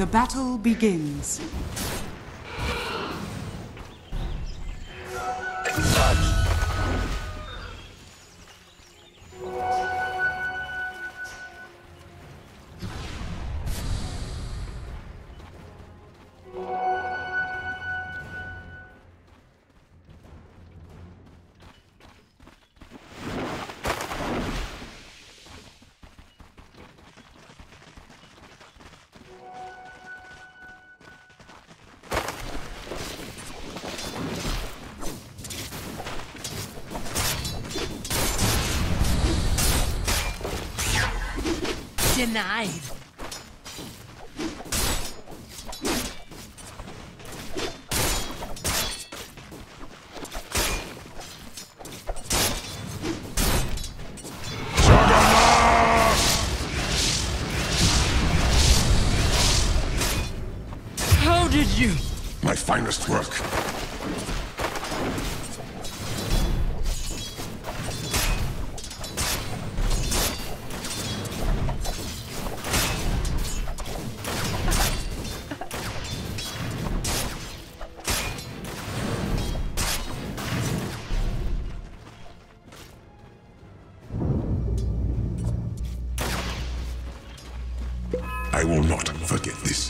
The battle begins. I will not forget this.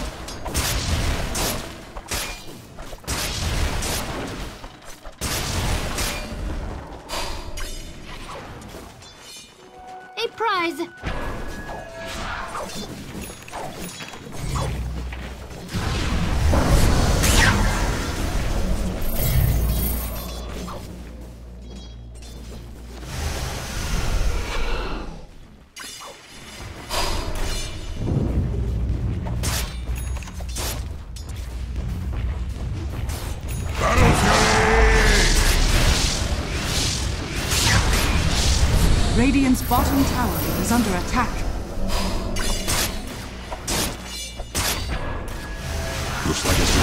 Radiant's bottom tower is under attack. Looks like it's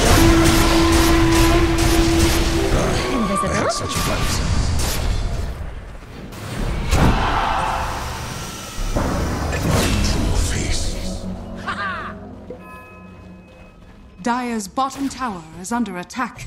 Invisibility. such a glimpse. True face. Dire's bottom tower is under attack.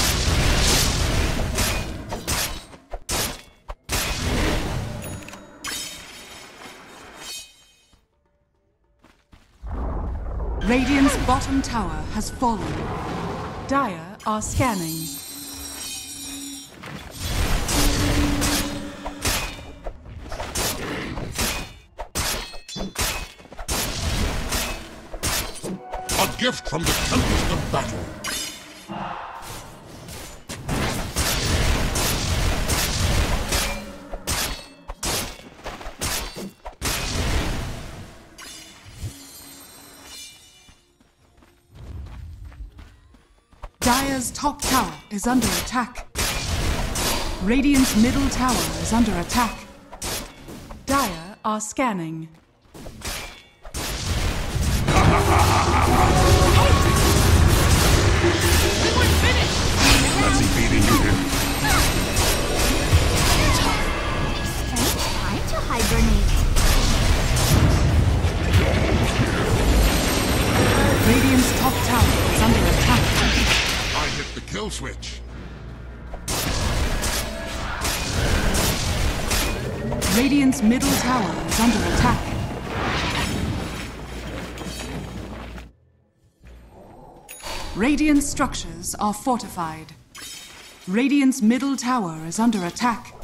Radiant's bottom tower has fallen. Dire are scanning. A gift from the Tempest of Battle. Dire's top tower is under attack. Radiant's middle tower is under attack. Dire are scanning. Radiant's top tower is under attack. Kill switch. Radiant's middle tower is under attack. Radiant structures are fortified. Radiant's middle tower is under attack.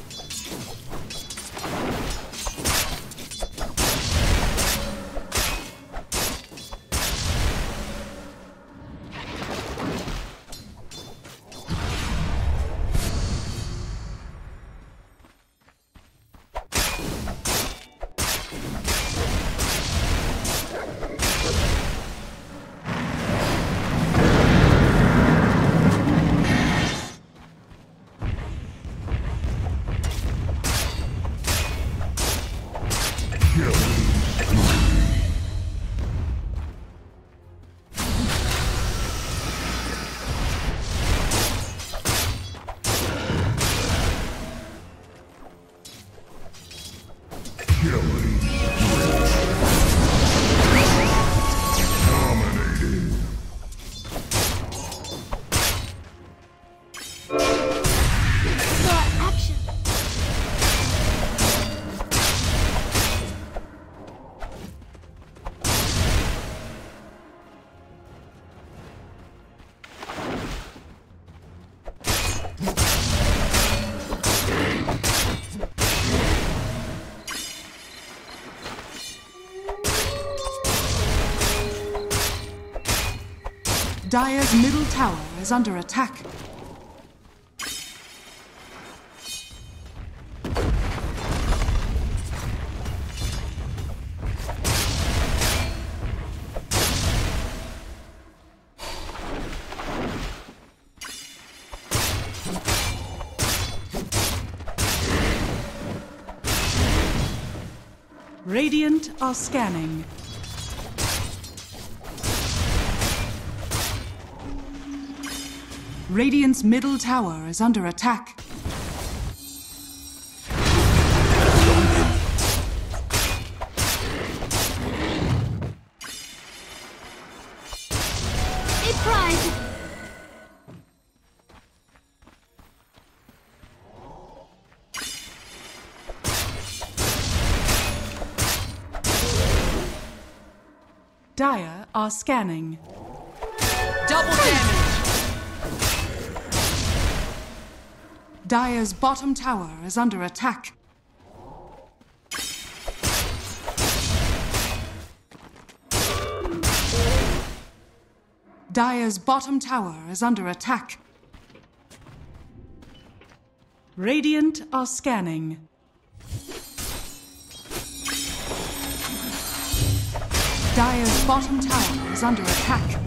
Dire's middle tower is under attack. Radiant are scanning. Radiant's middle tower is under attack. A prize. Are scanning. Double damage. Dire's bottom tower is under attack. Dire's bottom tower is under attack. Radiant are scanning. Dire's bottom tower is under attack.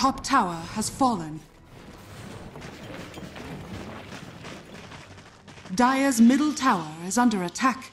Top tower has fallen. Dire's middle tower is under attack.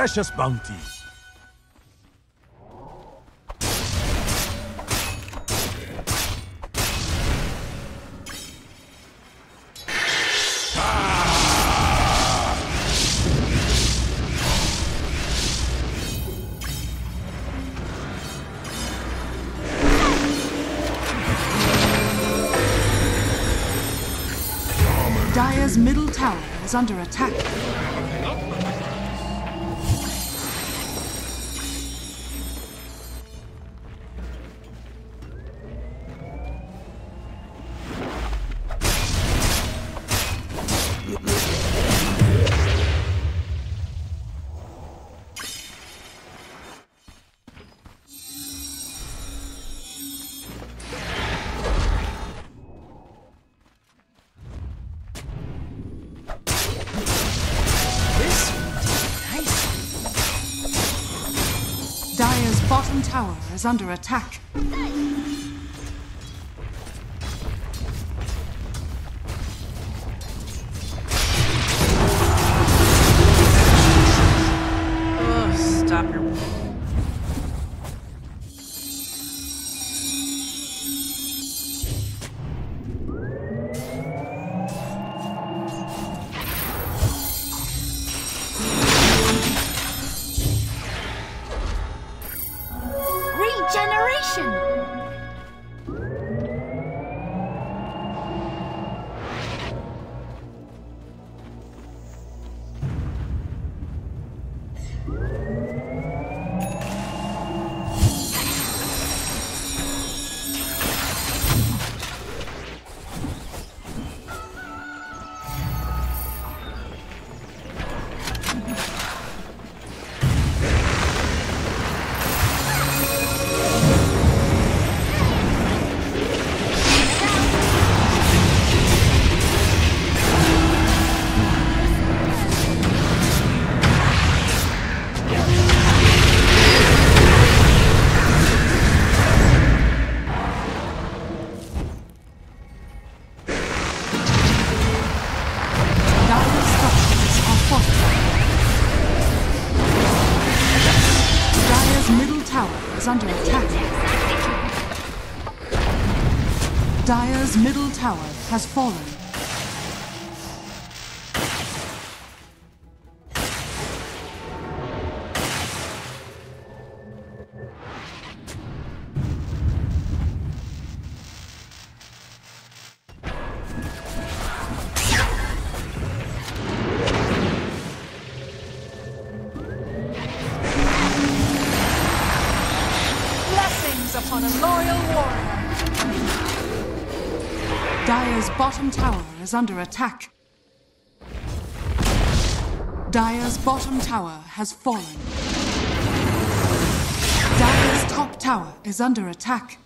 Precious bounty. Dire's middle tower is under attack. Is under attack. Has fallen. Dire's bottom tower is under attack. Dire's bottom tower has fallen. Dire's top tower is under attack.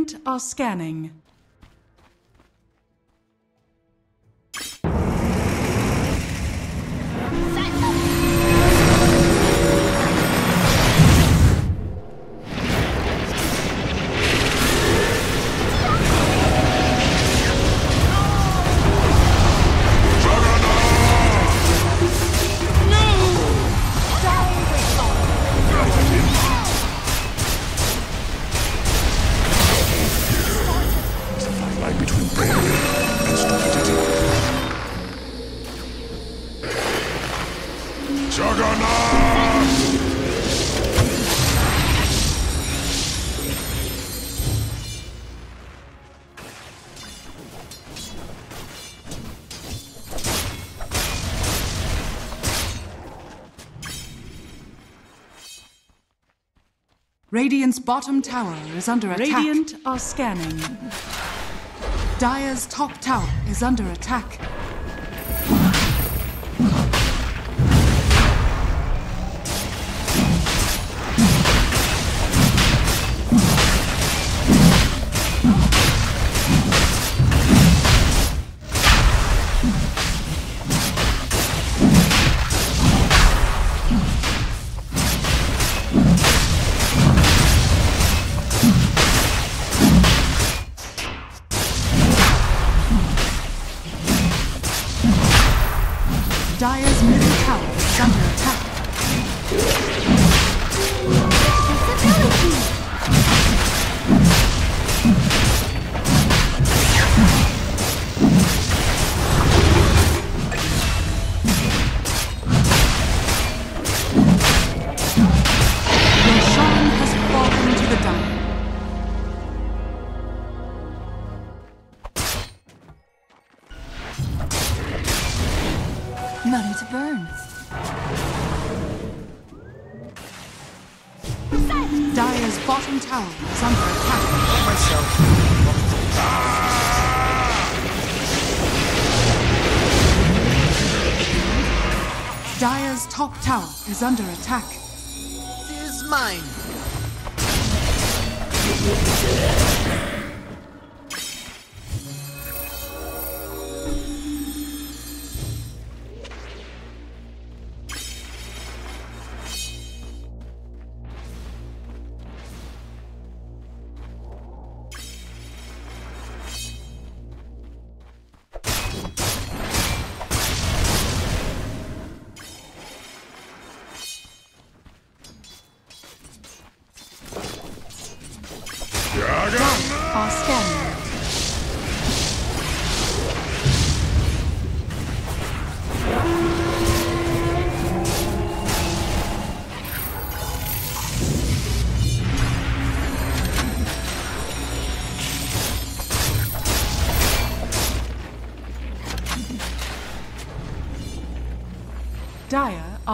Radiant are scanning. Radiant's bottom tower is under attack. Radiant are scanning. Dire's top tower is under attack. Dire's top tower is under attack. Is mine.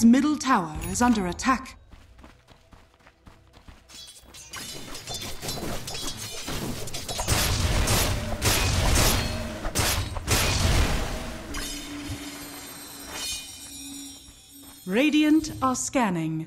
Dire's middle tower is under attack. Radiant are scanning.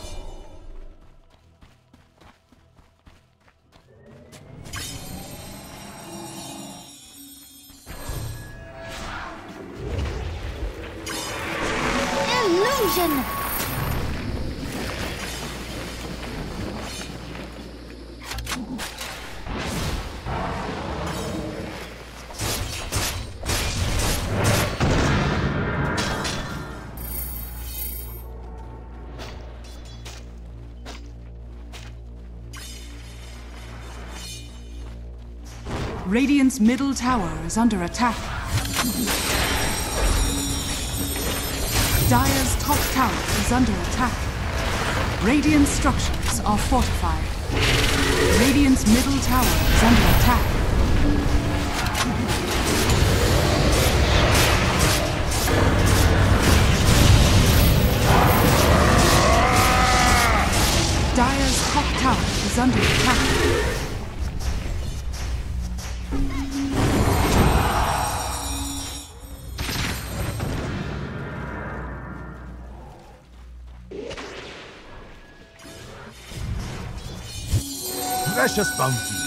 Middle tower is under attack. Dire's top tower is under attack. Radiant structures are fortified. Radiant's middle tower is under attack. Dire's top tower is under attack. Precious bounty.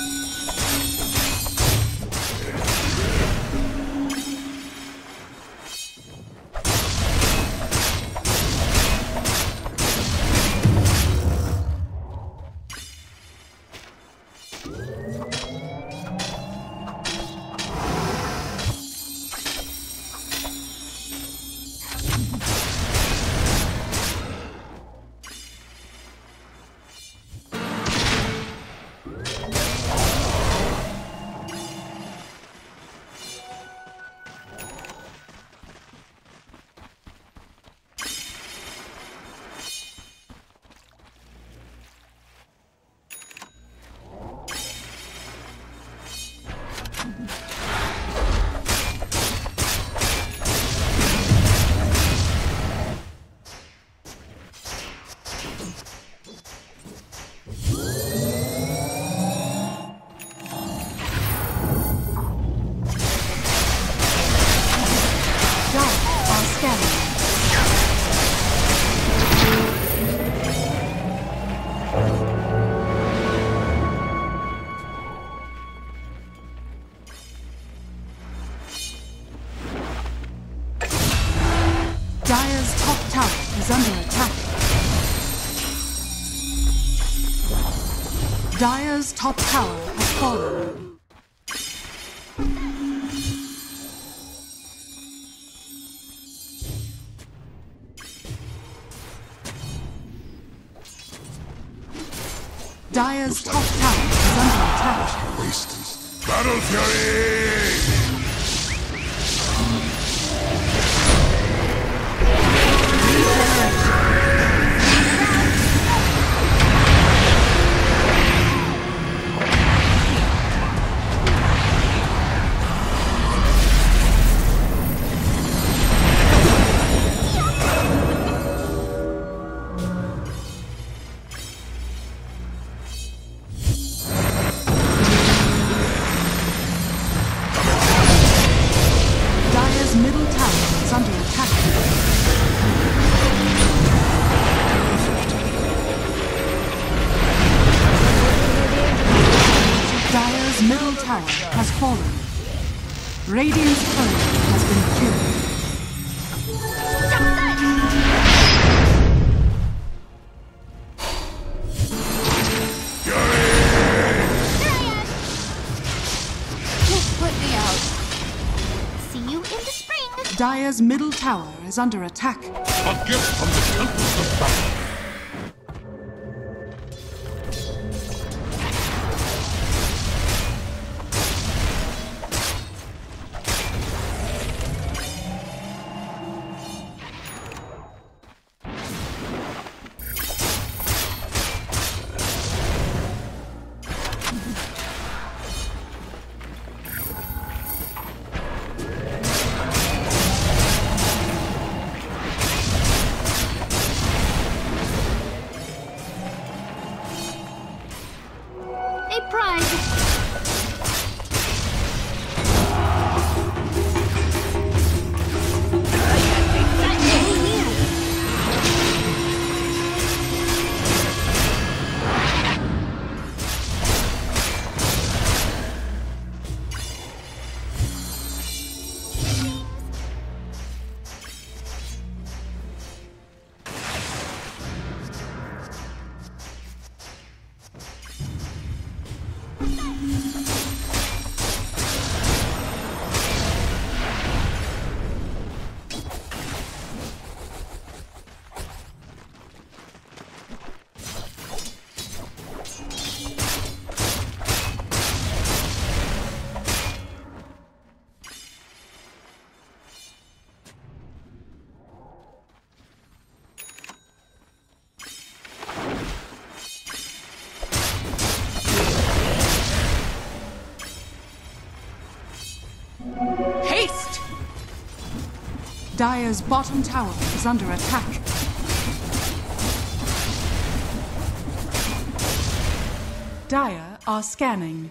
Dire's top tower has fallen. Dire's top tower is under attack. Wasted. Battle Fury! Dire's middle tower is under attack. A gift from the of Battle. Dire's bottom tower is under attack. Dire are scanning.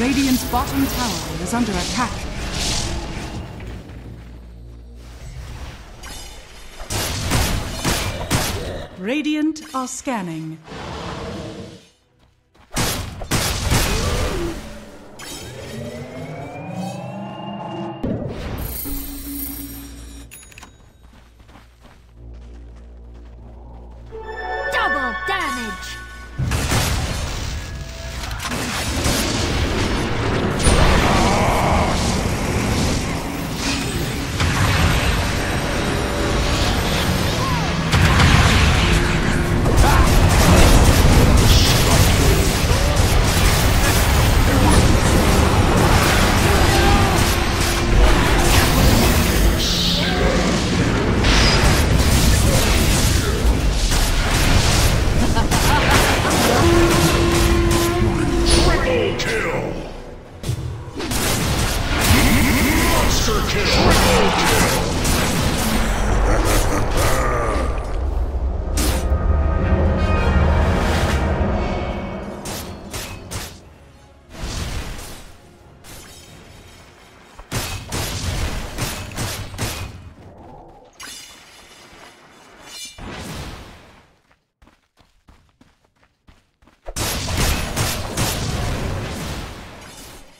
Radiant's bottom tower is under attack. Radiant are scanning.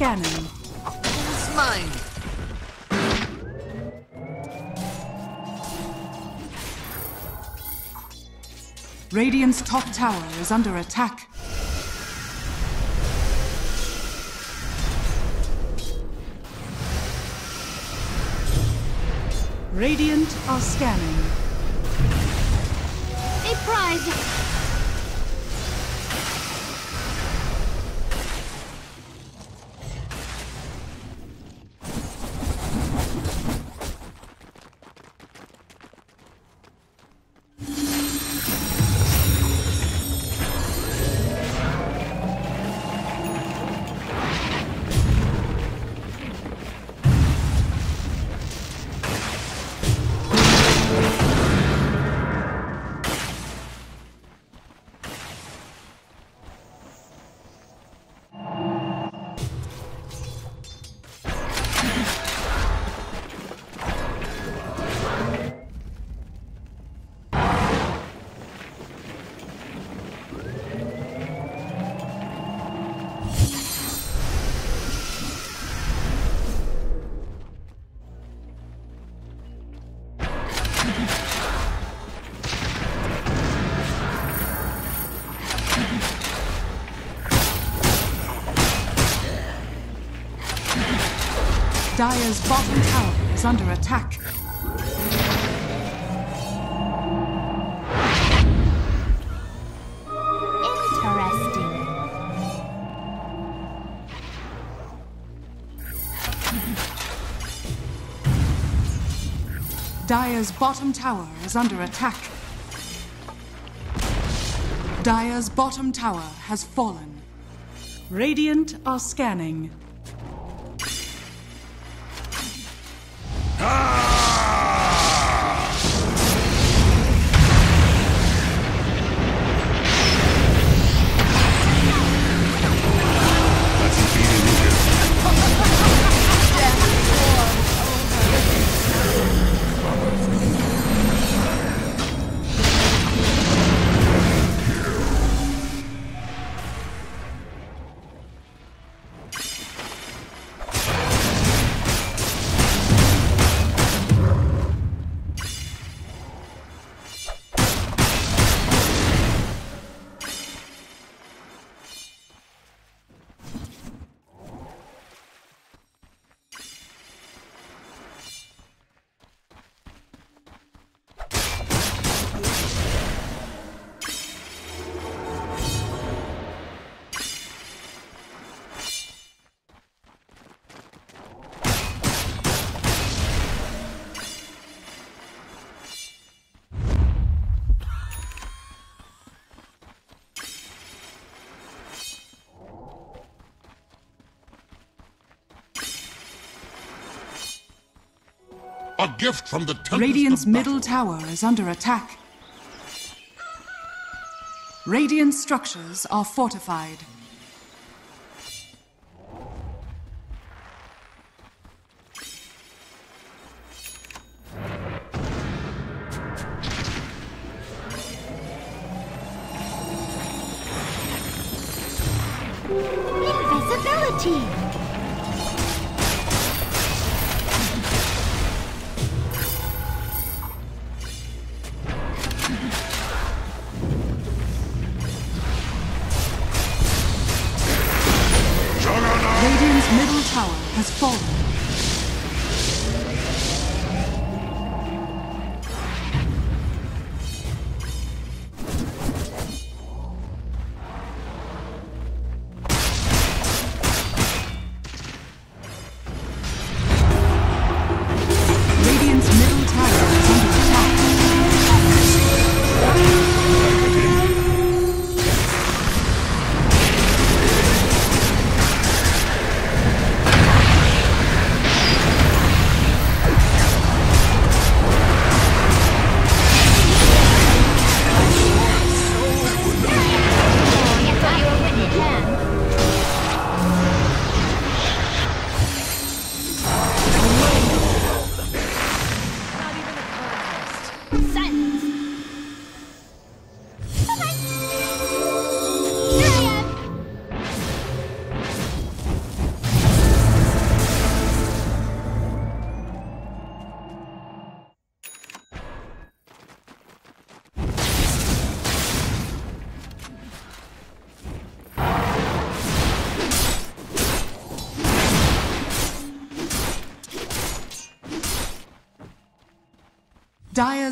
Scanning. It's mine. Radiant's top tower is under attack. Radiant are scanning. A prize. Dire's bottom tower is under attack. Interesting. Dire's bottom tower is under attack. Dire's bottom tower has fallen. Radiant are scanning. A gift from the Tempest Radiant's middle tower is under attack. Radiant structures are fortified.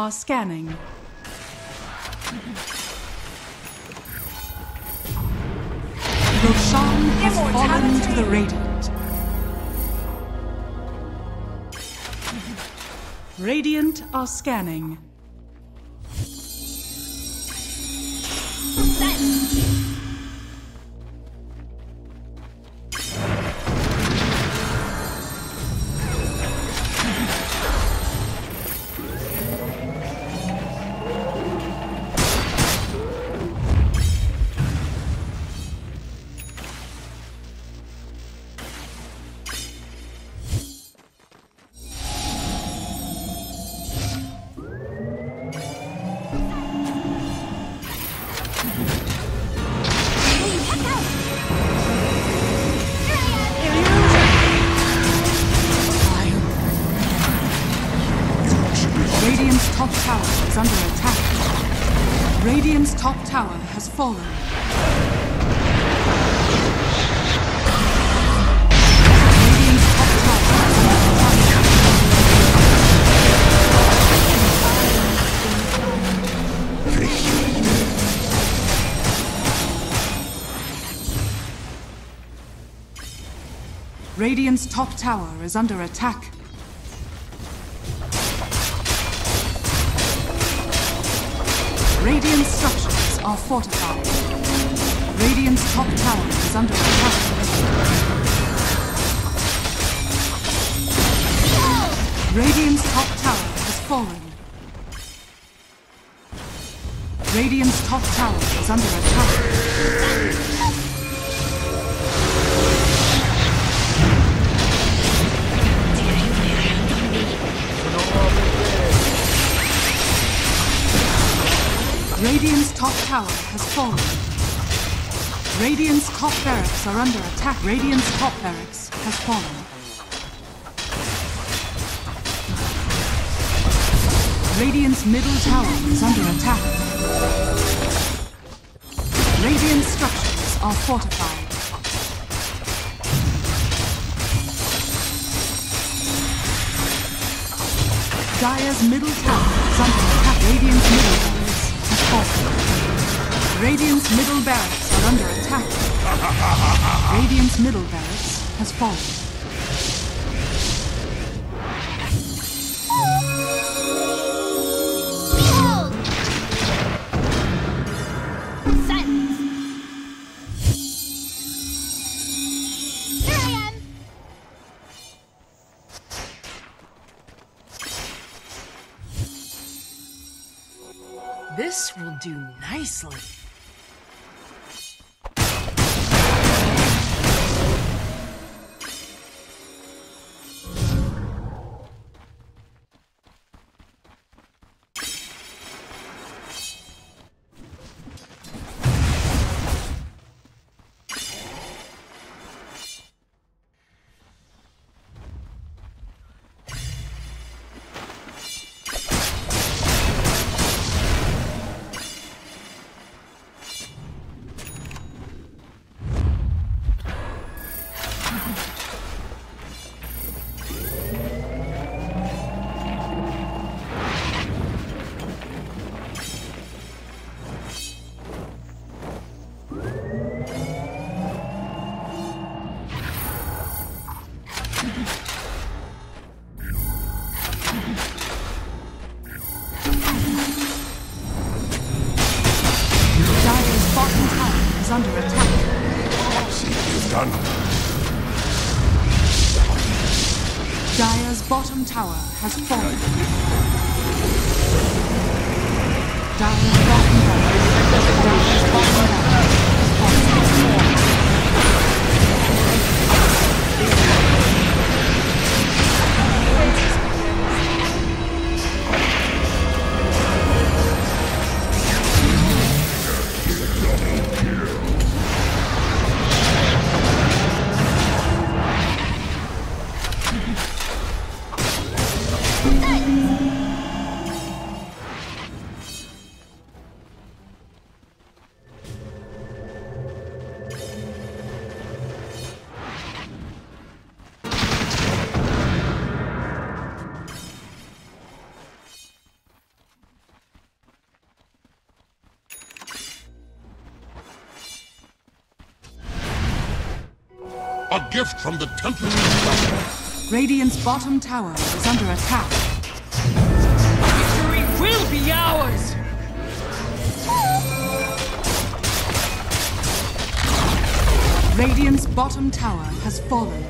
Are scanning. Roshan has fallen to the Radiant. Radiant are scanning. Tower has fallen. Radiant's top tower is under attack. Radiant structures are fortified. Radiant's top tower is under attack. Radiant's top tower has fallen. Radiant's top tower is under attack. Radiant's top tower has fallen. Radiant's top barracks are under attack. Radiant's top barracks has fallen. Radiant's middle tower is under attack. Radiant structures are fortified. Dire's middle tower is under attack. Radiant's middle barracks fallen. Radiant's middle barracks are under attack. Radiant's middle barracks has fallen. Under attack. See is done. Dire's bottom tower has fallen. Dire's bottom tower. Dire's bottom tower gift from the Tempest of Battle. Radiant's bottom tower is under attack. Victory will be ours! Radiant's bottom tower has fallen.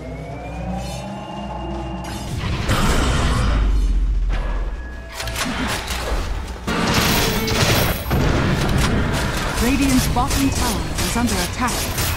Radiant's bottom tower is under attack.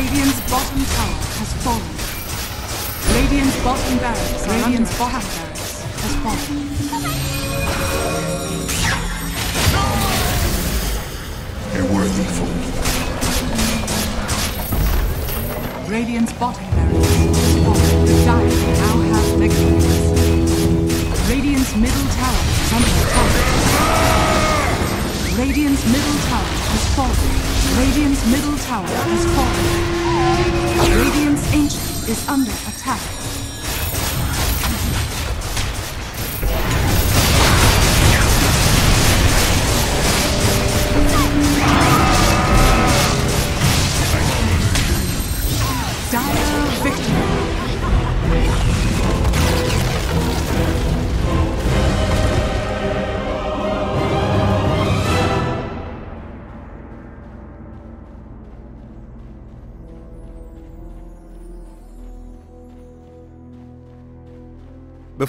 Radiant's bottom tower has fallen. Radiant's bottom barracks, Radiant's bottom barracks has fallen. A worthy fool. Radiant's bottom barracks has fallen. The Dire now have mega creeps. Radiant's middle tower is under attack. Radiant's middle tower has fallen. Radiant's middle tower has fallen. Radiant's ancient is under attack.